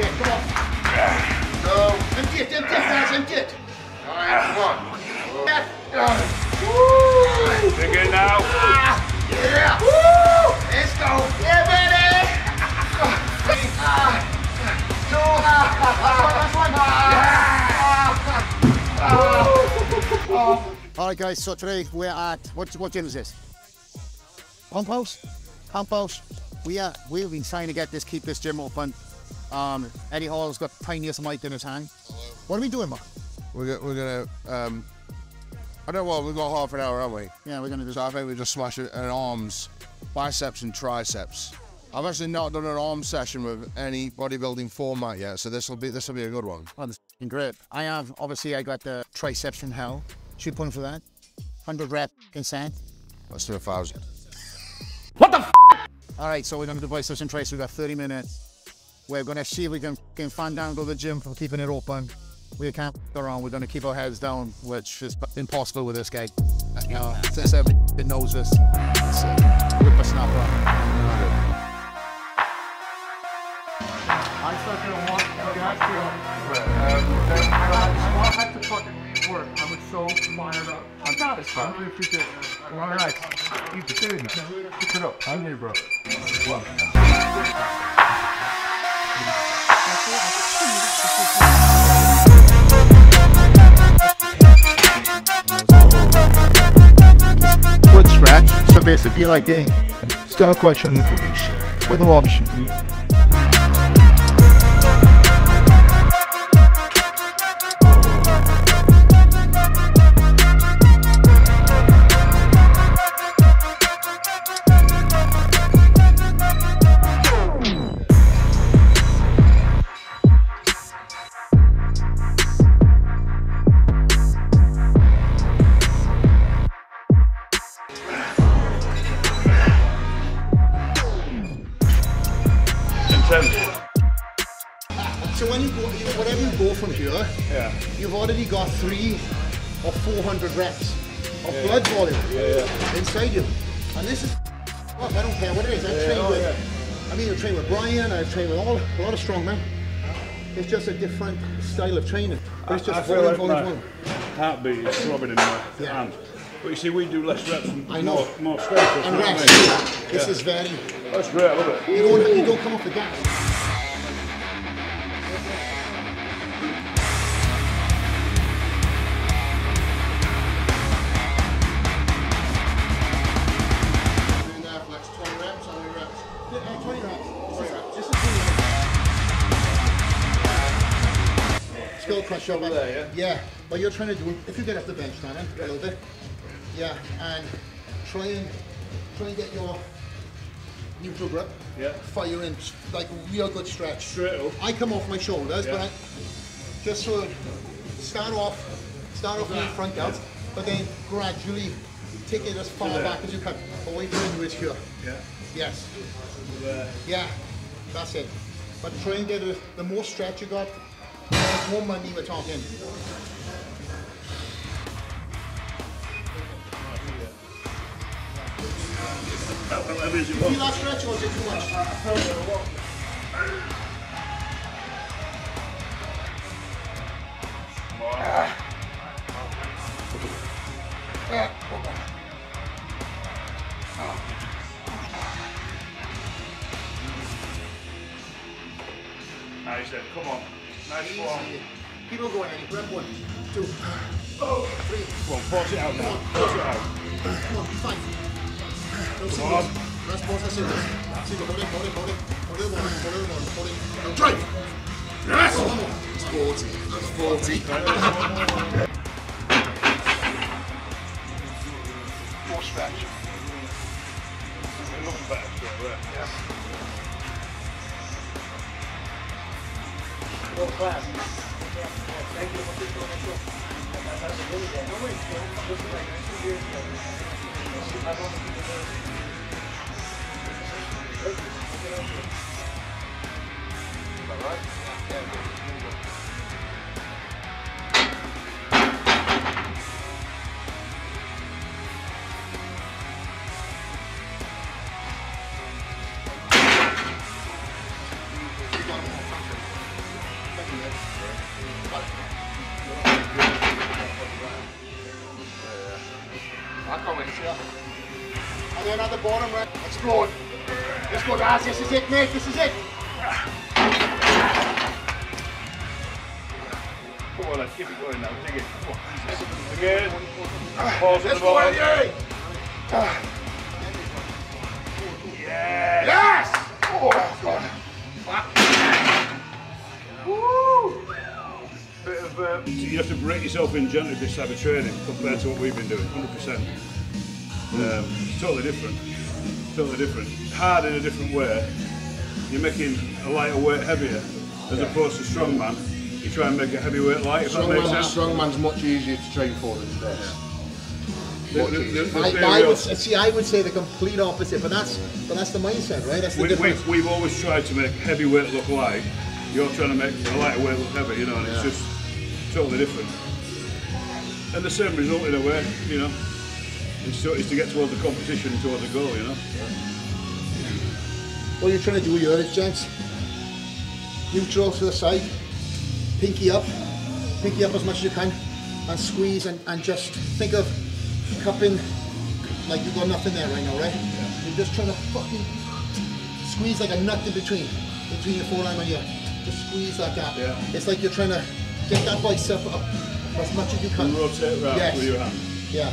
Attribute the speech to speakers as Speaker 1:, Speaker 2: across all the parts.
Speaker 1: Okay, come on.
Speaker 2: Go.
Speaker 1: Empty it, empty it, guys, empty it.
Speaker 2: All right, come on.
Speaker 1: Yeah.
Speaker 3: Dig in now.
Speaker 2: Yeah.
Speaker 1: Woo!
Speaker 2: Let's go.
Speaker 1: Yeah, baby!
Speaker 2: Two. Last one, last one.
Speaker 1: All right, guys. So today we're at what? What gym is this? Pump House. Pump House. We are. We've been trying to get this, keep this gym open. Um, Eddie Hall's got tiniest mic in his hand. What are we doing, Mark?
Speaker 4: We're, go- we're gonna. Um, I don't know what we've got half an hour, haven't we?
Speaker 1: Yeah, we're gonna do.
Speaker 4: So I think we just smash it an arms, biceps and triceps. I've actually not done an arm session with any bodybuilding format yet, so this will be this will be a good one.
Speaker 1: Oh, this is great. I have obviously I got the triceps from hell. Should point for that. Hundred rep consent.
Speaker 4: Let's do a thousand. What the?
Speaker 1: All right, so we're gonna do biceps and triceps. We've got 30 minutes. We're gonna see if we can can find down to the gym for keeping it open. We can't go around. We're gonna keep our heads down, which is impossible with this guy. You know, since everybody knows this, it's a whippersnapper.
Speaker 5: I fucking want to gas you. I want to have to work. I was so fired up. I'm not as fun. I really appreciate it. All right. You can do it. Pick it up. I'm here, bro.
Speaker 6: Foot scratch. So basically like eh, a start question with an option.
Speaker 1: Got three or 400 reps of blood volume inside you. And this is, fuck, I don't care what it is. I've trained
Speaker 3: oh,
Speaker 1: with,
Speaker 3: yeah.
Speaker 1: I mean, I've trained with Brian, I've trained with all, a lot of strong men. It's just a different style of training. But it's just
Speaker 3: I feel
Speaker 1: volume,
Speaker 3: like my
Speaker 1: volume.
Speaker 3: heartbeat is throbbing in my
Speaker 1: Yeah.
Speaker 3: hand. But you see, we do less reps and
Speaker 1: I know.
Speaker 3: more, more strength.
Speaker 1: And
Speaker 3: I mean?
Speaker 1: This
Speaker 3: Yeah.
Speaker 1: is very,
Speaker 3: That's great, I love it.
Speaker 1: you don't, you don't come off the gas. Reps. Skull crush over
Speaker 3: there,
Speaker 1: yeah? What you're trying to do, if you get off the bench, Shannon, eh? a little bit. Yeah, and try and try and get your neutral grip.
Speaker 3: Yeah.
Speaker 1: Fire in, like real good stretch.
Speaker 3: Straight up.
Speaker 1: I come off my shoulders,
Speaker 3: Yeah.
Speaker 1: but I just sort of start off, start off with the front out, but then gradually take it as far
Speaker 3: there.
Speaker 1: back as you can, away from you is here.
Speaker 3: Yeah.
Speaker 1: Yes.
Speaker 3: There.
Speaker 1: Yeah, that's it. But try and get it, the more stretch you got, the more money we're talking. Feel
Speaker 3: was.
Speaker 1: stretch or is it too much?
Speaker 3: Nice then, come on. Nice form.
Speaker 1: Keep on going, Eddie. Rep one, two, three.
Speaker 3: Come on, force it out now. Force it out.
Speaker 1: Come on, five. No singles. Rest pause, that's it. Single, hold it, hold it, hold it. Hold it, one, hold it, one, hold it. Now drive. Yes! One more.
Speaker 2: It's 40. That's 40.
Speaker 3: world class. Thank you for this donation. That's
Speaker 7: how they do. No
Speaker 5: way, this was like two years ago. I don't think it's
Speaker 4: Alright? Yeah,
Speaker 7: bottom, right? Explode. Let's go, guys. This is it, mate. This is it.
Speaker 3: Come on, let's keep it going now. Dig it. Come on. Again. Pause at the
Speaker 7: Let's go,
Speaker 3: bottom.
Speaker 7: Eddie.
Speaker 3: Yes.
Speaker 7: Yes! Oh, God.
Speaker 3: Bit of, uh, you have to break yourself in gently this type of training compared to what we've been doing. 100%. Um, it's totally different. Totally different. Hard in a different way. You're making a lighter weight heavier as opposed to strongman. You try and make a heavyweight light. If that makes
Speaker 8: Strongman's,
Speaker 3: sense.
Speaker 8: strongman's much easier to train for than this.
Speaker 3: The- the- the-
Speaker 1: I, I would see. I would say the complete opposite, but that's but that's the mindset, right? That's the
Speaker 3: we, we,
Speaker 1: difference.
Speaker 3: we've always tried to make heavyweight look light. You're trying to make a lighter weight look heavy, you know, and it's just totally different. And the same result in a way, you know. It's to, it's to get towards the competition, towards the goal, you know.
Speaker 1: What are you're trying to do with your here is, gents, neutral to the side, pinky up, pinky up as much as you can, and squeeze and, and just think of cupping like you've got nothing there right now, right? You're just trying to fucking squeeze like a nut in between, between your forearm and your, just squeeze like that gap.
Speaker 3: Yeah.
Speaker 1: It's like you're trying to get that bicep up as much as you can.
Speaker 3: And rotate round
Speaker 1: Yes.
Speaker 3: with your hand.
Speaker 1: Yeah.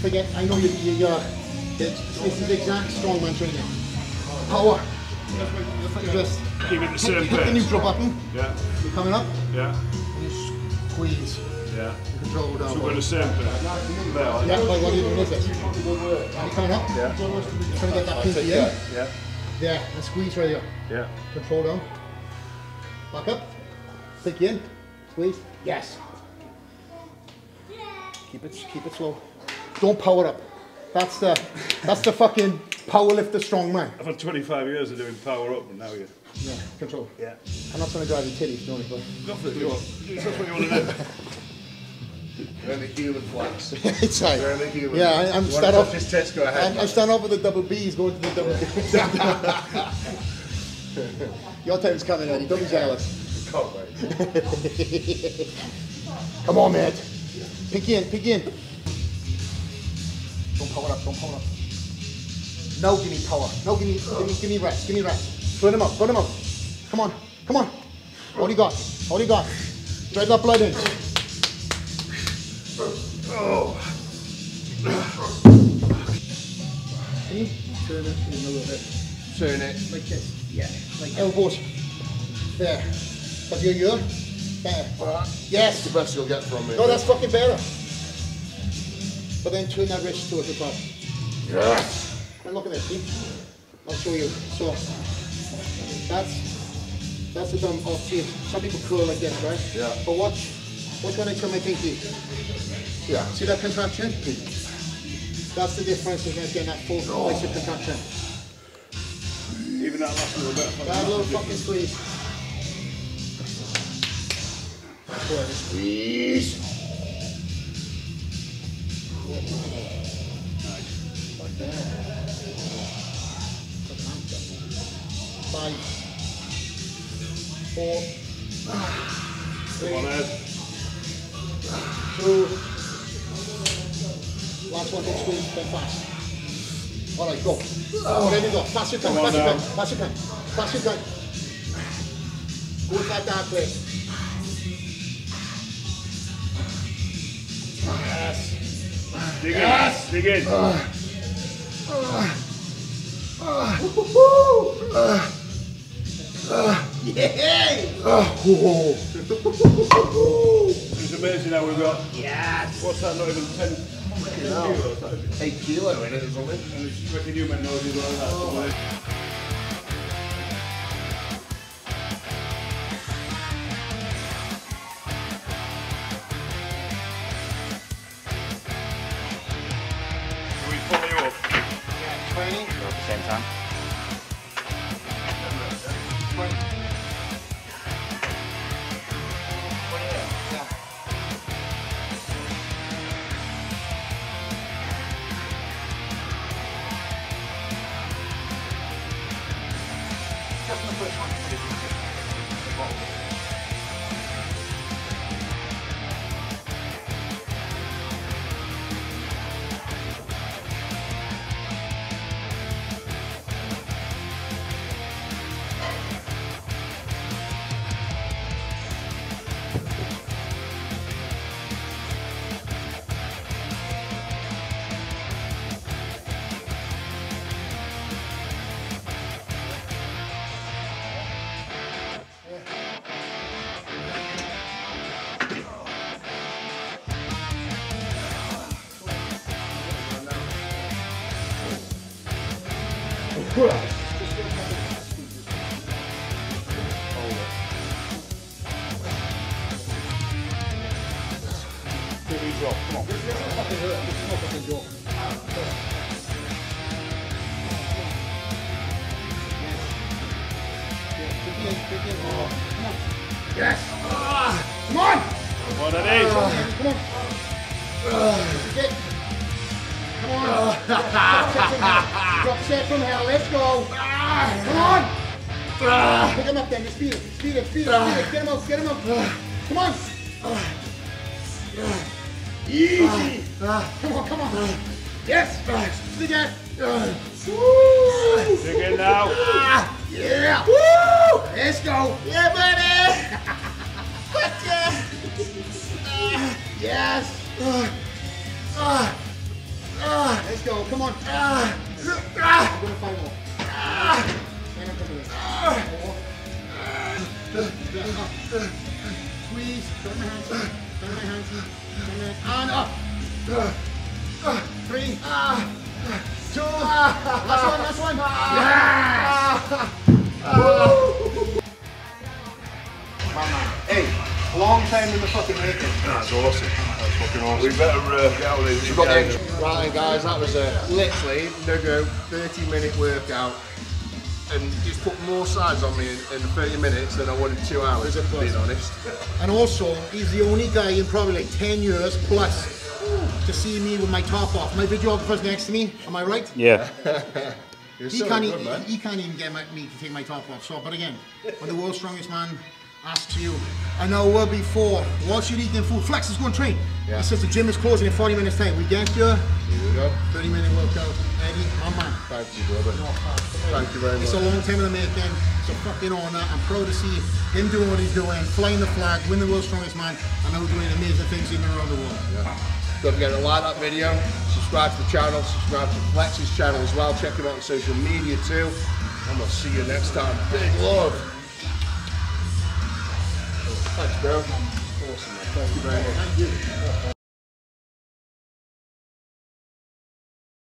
Speaker 1: Forget, I know you, you, you're, it's, this is exact strongman training. Power. Just
Speaker 3: Keep it the
Speaker 1: hit,
Speaker 3: same
Speaker 1: hit the
Speaker 3: pace.
Speaker 1: neutral button,
Speaker 3: Yeah,
Speaker 1: you're coming up,
Speaker 3: yeah,
Speaker 1: and you squeeze,
Speaker 3: yeah.
Speaker 1: you control down.
Speaker 3: So we're the same pace.
Speaker 1: Yeah, what you're doing is this. You're coming up,
Speaker 3: Yeah.
Speaker 1: you're trying to get that pinky in,
Speaker 3: Yeah,
Speaker 1: there, and squeeze right here.
Speaker 3: yeah.
Speaker 1: Control down. Back up. Pinky in. Squeeze. Yes. Keep it keep it slow. Don't power up. That's the that's the fucking power lifter strong man.
Speaker 3: I've had 25 years of doing power up, and now you.
Speaker 1: Yeah, control.
Speaker 3: Yeah.
Speaker 1: I'm not trying to drive your titties, don't but
Speaker 3: Go for it, you want. That's what you want to do.
Speaker 8: They're in the human flex.
Speaker 1: it's like,
Speaker 8: They're in the human.
Speaker 1: Yeah, I, I'm
Speaker 8: You wanna
Speaker 1: start off.
Speaker 8: go ahead.
Speaker 1: I'm, I'm starting off with the double B's, going to the double D. Your time's coming, Eddie. Don't be jealous.
Speaker 8: Can't wait.
Speaker 1: Come on, man. Pick in, pick in. Don't power up, don't power up. No, give me power. No, give me, give me, give me rest, give me rest. Burn him up, burn him up. Come on, come on. What do you got? What do you got? Drive that blood in. Can you turn it in a little bit?
Speaker 8: Turn it.
Speaker 1: Like this. Yeah. Like elbows. There. That's your ear. There. Yes.
Speaker 8: The best you'll get from me.
Speaker 1: No, that's fucking better. But then turn that wrist towards the top.
Speaker 8: Yes.
Speaker 1: And look at this, see? I'll show you. So that's that's the thumb off see some people curl like this, right?
Speaker 8: Yeah.
Speaker 1: But watch watch when I turn my pinky.
Speaker 8: Yeah.
Speaker 1: See that contraction? That's the difference against getting that full bicep contraction.
Speaker 3: Even that last little bit.
Speaker 1: That little fucking squeeze. Good.
Speaker 8: Squeeze.
Speaker 1: Last one, squeeze, fast. All right, go. Fast your time, fast your time, fast your time. Go with that dark way. Yes.
Speaker 3: Dig in. Dig in.
Speaker 1: Yay!
Speaker 3: It's amazing how we've got. Yes. What's that? Not even 10 kilos. that is.
Speaker 8: Eight kilo in it or something.
Speaker 3: And it's making human noses like that.
Speaker 1: Oh. so, прекрасно
Speaker 3: слышно. It is.
Speaker 1: Come on. Drop set from hell. Let's go. Ah, come on. Ah. Pick him up then. Just speed it. Speed it. Speed it. Speed it. Get him out. Get him out. Ah. Come on. Easy. Come on. Come on. Yes. Dig it. Woo.
Speaker 3: Dig in now.
Speaker 1: Yeah. Woo. Let's go. Yeah, buddy. Gotcha. Yes. Let's go. Come on. I'm gonna over there. Squeeze. Turn my hands. Turn my hands. Turn my up. Three. Two. Last one. Last one. Yes.
Speaker 4: Hey, long time in the fucking making.
Speaker 3: That's awesome. That's fucking awesome. We better uh, get out of these.
Speaker 4: We've got the engine. Right then guys, that was a literally no go 30 minute workout and just put more size on me in, in 30 minutes than I would in two hours, if being honest.
Speaker 1: And also, he's the only guy in probably like 10 years plus to see me with my top off. My videographer's next to me. Am I right?
Speaker 3: Yeah.
Speaker 1: He
Speaker 4: so
Speaker 1: can't,
Speaker 4: good,
Speaker 1: e- he can't even get my, me to take my top off. So, but again, when the world's strongest man asks you, an hour before, what's you eating food? Flex is going to train.
Speaker 4: Yeah.
Speaker 1: He says the gym is closing in 40 minutes time. We get here,
Speaker 4: Here we go.
Speaker 1: 30 minute workout. Eddie, my man.
Speaker 4: Thank you, brother. No, Thank you very
Speaker 1: It's
Speaker 4: much.
Speaker 1: a long time in the making. It's a fucking honor. I'm proud to see him doing what he's doing, flying the flag, win the world's strongest man, and now doing amazing things in and around the world.
Speaker 4: Don't forget to like that video, subscribe to the channel, subscribe to Flex's channel as well. Check him out on social media too. And we'll see you next time. Big love. Thanks, bro. Awesome, man. Thank you very much.